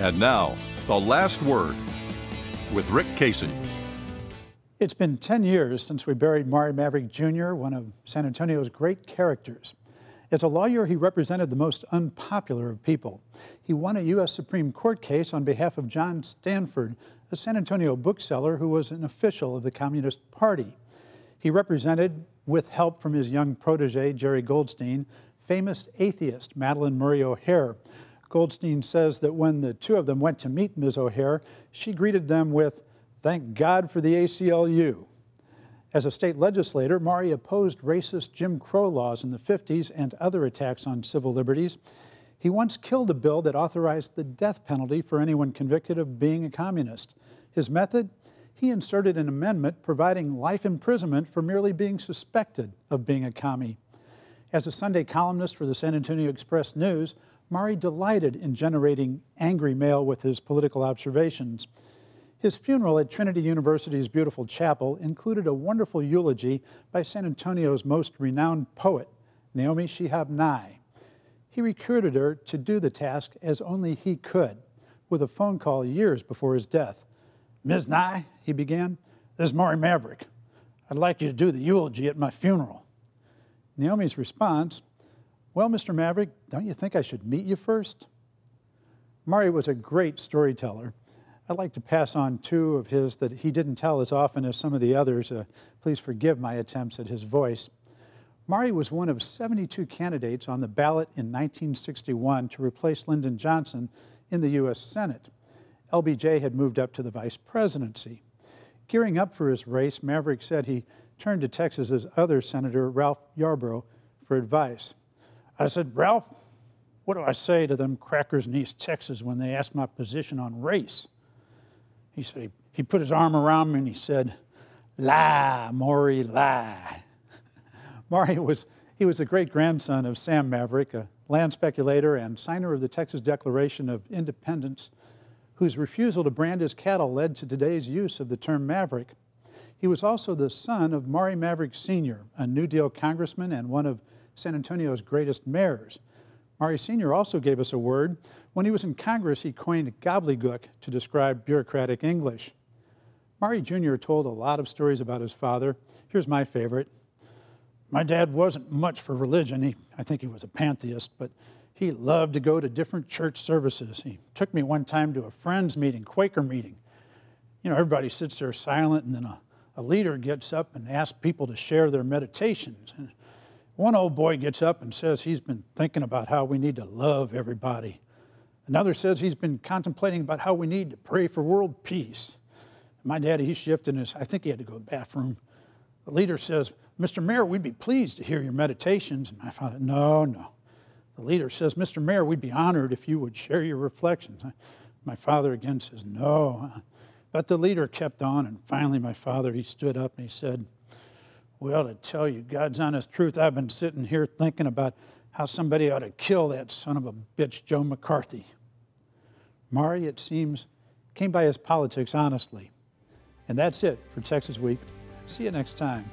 And now, the last word with Rick Casey. It's been 10 years since we buried Maury Maverick Jr., one of San Antonio's great characters. As a lawyer, he represented the most unpopular of people. He won a U.S. Supreme Court case on behalf of John Stanford, a San Antonio bookseller who was an official of the Communist Party. He represented, with help from his young protege, Gerry Goldstein, famous atheist Madalyn Murray O'Hair. Goldstein says that when the two of them went to meet Ms. O'Hair, she greeted them with, Thank God for the ACLU. As a state legislator, Maury opposed racist Jim Crow laws in the 50s and other attacks on civil liberties. He once killed a bill that authorized the death penalty for anyone convicted of being a communist. His method? He inserted an amendment providing life imprisonment for merely being suspected of being a commie. As a Sunday columnist for the San Antonio Express News, Maury delighted in generating angry mail with his political observations. His funeral at Trinity University's beautiful chapel included a wonderful eulogy by San Antonio's most renowned poet, Naomi Shihab Nye. He recruited her to do the task as only he could, with a phone call years before his death. Ms. Nye, he began, this is Maury Maverick. I'd like you to do the eulogy at my funeral. Naomi's response, Well, Mr. Maverick, don't you think I should meet you first? Maury was a great storyteller I'd like to pass on two of his that he didn't tell as often as some of the others. Uh, please forgive my attempts at his voice. Maury was one of 72 candidates on the ballot in 1961 to replace Lyndon Johnson in the U.S. Senate. LBJ had moved up to the vice presidency. Gearing up for his race, Maverick said he turned to Texas's other senator, Ralph Yarborough, for advice. I said, Ralph, what do I say to them crackers in East Texas when they ask my position on race? He said, he, he put his arm around me and he said, Lie, Maury, lie. Maury was, he was the great grandson of Sam Maverick, a land speculator and signer of the Texas Declaration of Independence, whose refusal to brand his cattle led to today's use of the term maverick. He was also the son of Maury Maverick Sr., a New Deal congressman and one of San Antonio's greatest mayors. Maury Sr. also gave us a word. When he was in Congress, he coined gobbledygook to describe bureaucratic English. Maury Jr. told a lot of stories about his father. Here's my favorite. My dad wasn't much for religion. He, I think he was a pantheist, but he loved to go to different church services. He took me one time to a friends meeting, Quaker meeting. You know, everybody sits there silent, and then a, a leader gets up and asks people to share their meditations. And one old boy gets up and says he's been thinking about how we need to love everybody. Another says he's been contemplating about how we need to pray for world peace. My daddy, he shifted his, I think he had to go to the bathroom. The leader says, Mr. Mayor, we'd be pleased to hear your meditations. And my father, no, no. The leader says, Mr. Mayor, we'd be honored if you would share your reflections. My father again says, no. Uh, But the leader kept on, and finally my father, he stood up and he said, well, to tell you God's honest truth, I've been sitting here thinking about how somebody ought to kill that son of a bitch, Joe McCarthy. Maury, it seems, came by his politics honestly. And that's it for Texas Week. See you next time.